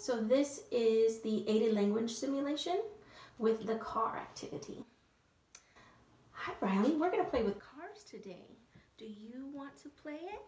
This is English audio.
So this is the aided language stimulation with the car activity. Hi Riley, we're gonna play with cars today. Do you want to play it?